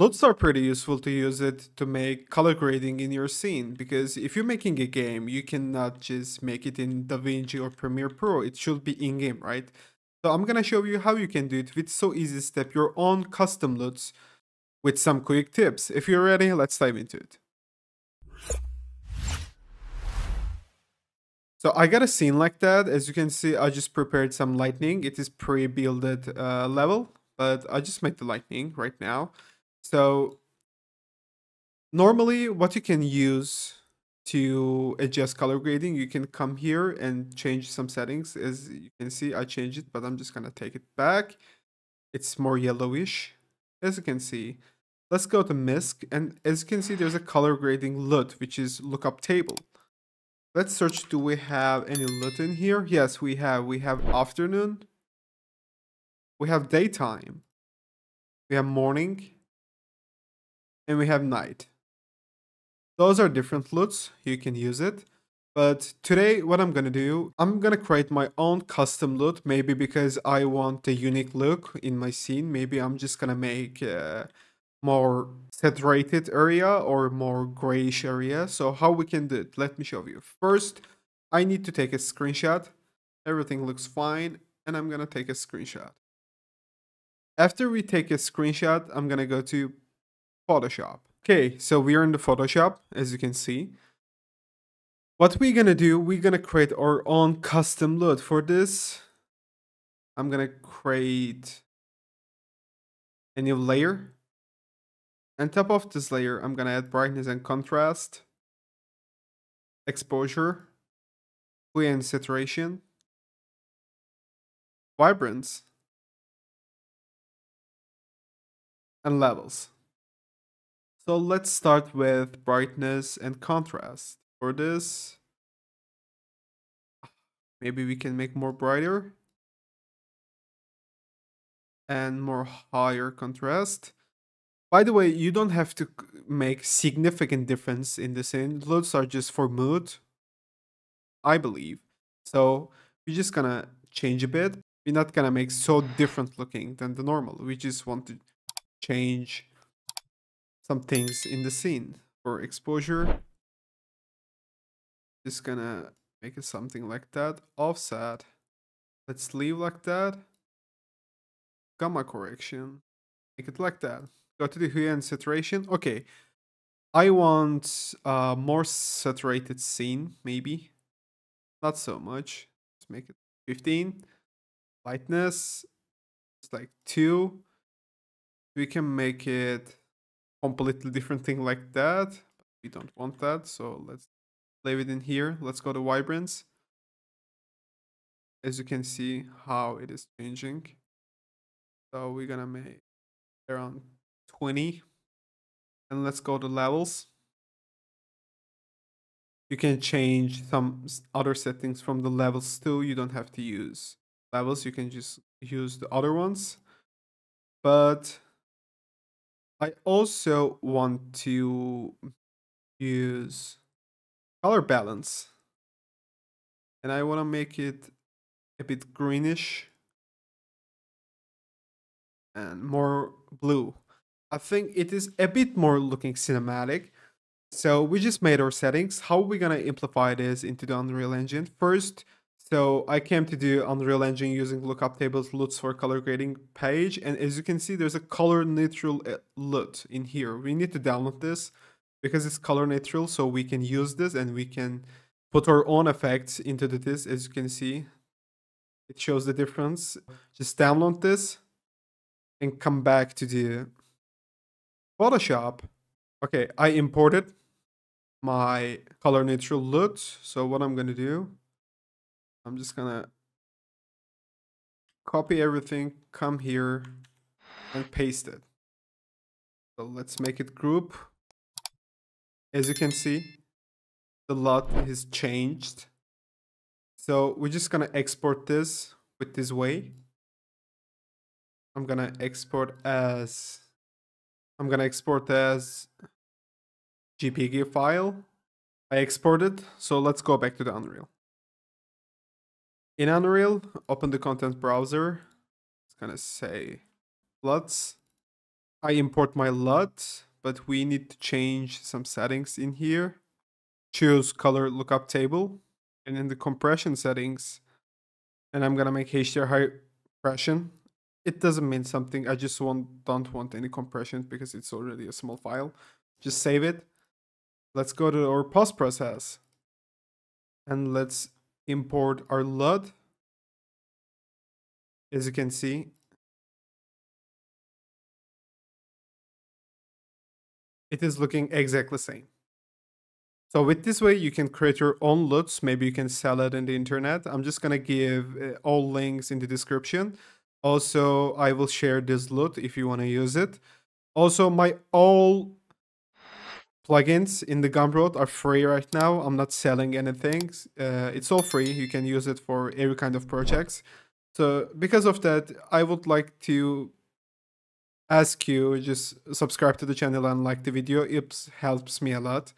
LUTs are pretty useful to use it to make color grading in your scene because if you're making a game, you cannot just make it in DaVinci or Premiere Pro. It should be in-game, right? So I'm gonna show you how you can do it with so easy step your own custom LUTs with some quick tips. If you're ready, let's dive into it. So I got a scene like that. As you can see, I just prepared some lightning. It is pre-builded uh, level, but I just made the lightning right now. So normally what you can use to adjust color grading, you can come here and change some settings. As you can see, I changed it, but I'm just gonna take it back. It's more yellowish, as you can see. Let's go to MISC, and as you can see, there's a color grading LUT, which is lookup table. Let's search, do we have any LUT in here? Yes, we have. We have afternoon. We have daytime. We have morning and we have night. Those are different LUTs, you can use it. But today what I'm gonna do, I'm gonna create my own custom LUT, maybe because I want a unique look in my scene. Maybe I'm just gonna make a more saturated area or more grayish area. So how we can do it, let me show you. First, I need to take a screenshot. Everything looks fine and I'm gonna take a screenshot. After we take a screenshot, I'm gonna go to Photoshop. Okay, so we are in the Photoshop, as you can see. What we're gonna do, we're gonna create our own custom LUT. For this, I'm gonna create a new layer. On top of this layer, I'm gonna add brightness and contrast, exposure, hue and saturation, vibrance, and levels. So let's start with brightness and contrast. For this, maybe we can make more brighter and more higher contrast. By the way, you don't have to make significant difference in the scene. LUTs are just for mood, I believe. So we're just gonna change a bit. We're not gonna make so different looking than the normal. We just want to change some things in the scene. For exposure, just gonna make it something like that. Offset, let's leave like that. Gamma correction, make it like that. Go to the hue and saturation. Okay, I want a more saturated scene, maybe. Not so much. Let's make it 15. Lightness, it's like 2. We can make it completely different thing like that. We don't want that, so let's leave it in here. Let's go to Vibrance. As you can see how it is changing. So we're gonna make around 20. And let's go to levels. You can change some other settings from the levels too. You don't have to use levels. You can just use the other ones. But I also want to use color balance. And I want to make it a bit greenish and more blue. I think it is a bit more looking cinematic. So we just made our settings. How are we going to amplify this into the Unreal Engine? First, so I came to the Unreal Engine using lookup tables LUTs for color grading page. And as you can see, there's a color neutral uh, LUT in here. We need to download this because it's color neutral. So we can use this and we can put our own effects into this. As you can see, it shows the difference. Just download this and come back to the Photoshop. Okay, I imported my color neutral LUT. So what I'm going to do I'm just gonna copy everything, come here and paste it. So let's make it group. As you can see, the LUT has changed. So we're just gonna export this with this way. I'm gonna export as I'm gonna export as JPG file. I exported, so let's go back to the Unreal. In Unreal, open the content browser. It's gonna say LUTs. I import my LUT, but we need to change some settings in here. Choose color lookup table. And in the compression settings, and I'm gonna make HDR high compression. It doesn't mean something. I just want don't want any compression because it's already a small file. Just save it. Let's go to our post process. And let's import our LUT. As you can see, it is looking exactly the same. So with this way, you can create your own LUTs. Maybe you can sell it in the internet. I'm just going to give uh, all links in the description. Also, I will share this LUT if you want to use it. Also, my all plugins in the Gumroad are free right now. I'm not selling anything. Uh, it's all free. You can use it for every kind of projects. So because of that, I would like to ask you just subscribe to the channel and like the video. It helps me a lot.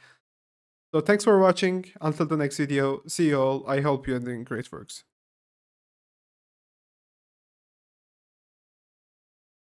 So thanks for watching. Until the next video, see you all. I hope you're doing great works.